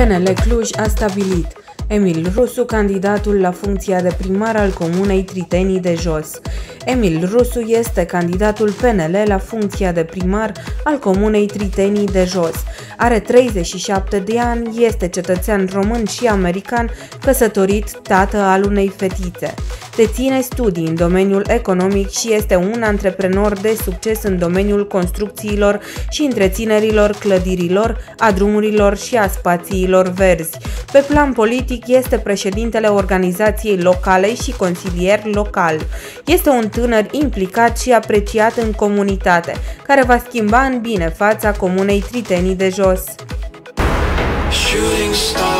PNL Cluj a stabilit Emil Rusu, candidatul la funcția de primar al comunei Tritenii de Jos. Emil Rusu este candidatul PNL la funcția de primar al comunei Tritenii de Jos. Are 37 de ani, este cetățean român și american, căsătorit, tată al unei fetițe. Deține studii în domeniul economic și este un antreprenor de succes în domeniul construcțiilor și întreținerilor clădirilor, a drumurilor și a spațiilor verzi. Pe plan politic este președintele organizației locale și consilier local. Este un tânăr implicat și apreciat în comunitate, care va schimba în bine fața comunei Tritenii de jos. Adiós. Shooting star.